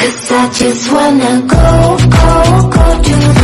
Cause I just wanna go, go, go to